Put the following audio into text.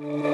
you